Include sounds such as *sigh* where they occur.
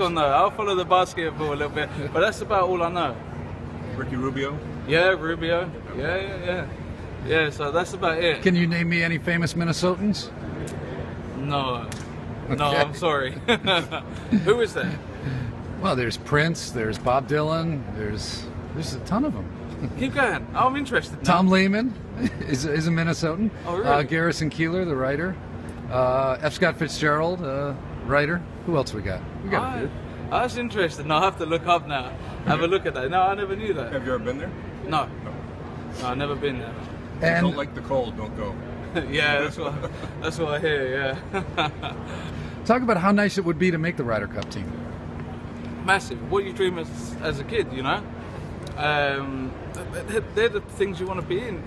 basketball, no. I'll follow the basketball a little bit, but that's about all I know. Ricky Rubio. Yeah, Rubio. Yeah, yeah, yeah. Yeah, so that's about it. Can you name me any famous Minnesotans? No. No, I'm sorry. *laughs* Who is that? Well, there's Prince, there's Bob Dylan, there's there's a ton of them. Keep going. I'm interested. now. Tom Lehman *laughs* is, is a Minnesotan. Oh, really? Uh, Garrison Keillor, the writer. Uh, F. Scott Fitzgerald, uh, writer. Who else we got? We got a few. that's interesting. I'll have to look up now. Have a look at that. No, I never knew that. Have you ever been there? No. No, I've never been there. If And don't like the cold, don't go. *laughs* yeah, that's what that's what I hear. Yeah, *laughs* talk about how nice it would be to make the Ryder Cup team. massive. What you dream as as a kid, you know. Um, th- th- they're the things you want to be in